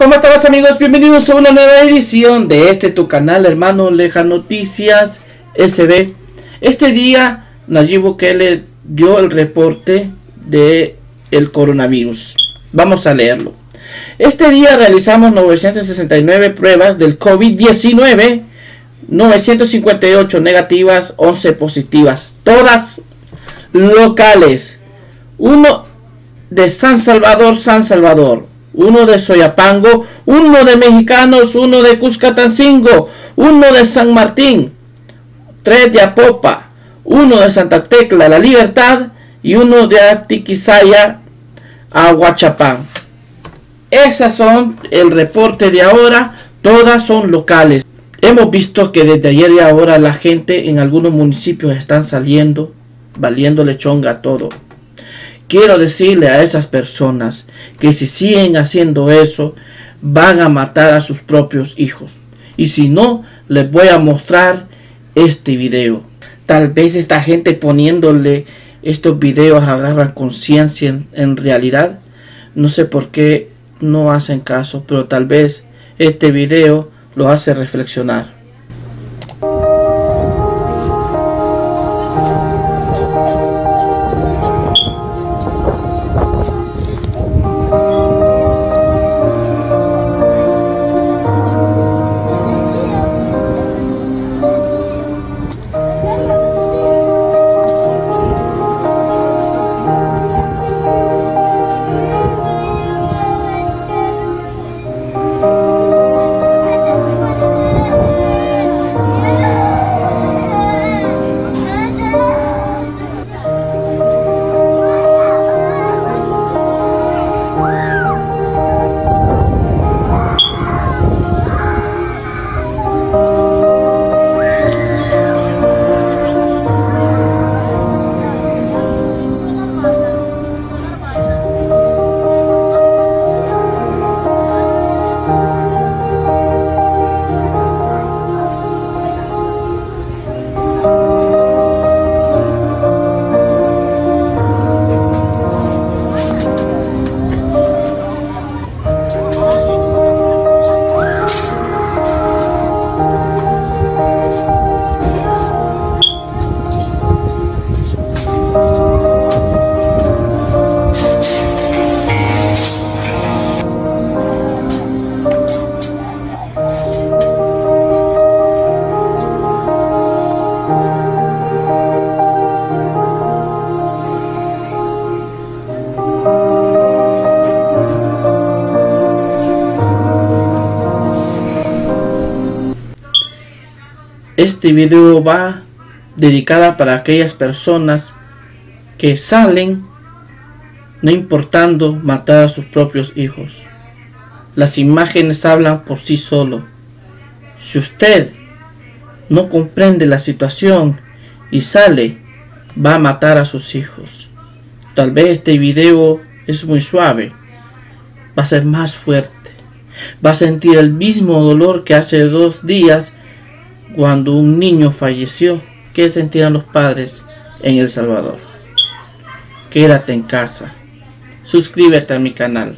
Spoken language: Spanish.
¿Cómo estás amigos? Bienvenidos a una nueva edición de este tu canal hermano Leja Noticias SB. Este día Nayib Bukele dio el reporte de el coronavirus. Vamos a leerlo. Este día realizamos 969 pruebas del COVID-19, 958 negativas, 11 positivas, todas locales. Uno de San Salvador, San Salvador uno de Soyapango, uno de Mexicanos, uno de Cuscatancingo, uno de San Martín, tres de Apopa, uno de Santa Tecla, La Libertad y uno de Atiquizaya, Aguachapán. Esas son el reporte de ahora, todas son locales. Hemos visto que desde ayer y ahora la gente en algunos municipios están saliendo, valiendo lechonga a todo. Quiero decirle a esas personas que si siguen haciendo eso, van a matar a sus propios hijos. Y si no, les voy a mostrar este video. Tal vez esta gente poniéndole estos videos agarra conciencia en, en, realidad. No sé por qué no hacen caso, pero tal vez este video lo hace reflexionar. Este video va dedicada para aquellas personas que salen no importando matar a sus propios hijos. Las imágenes hablan por sí solo. Si usted no comprende la situación y sale, va a matar a sus hijos. Tal vez este video es muy suave, va a ser más fuerte, va a sentir el mismo dolor que hace dos días cuando un niño falleció, ¿qué sentirán los padres en El Salvador? Quédate en casa. Suscríbete a mi canal.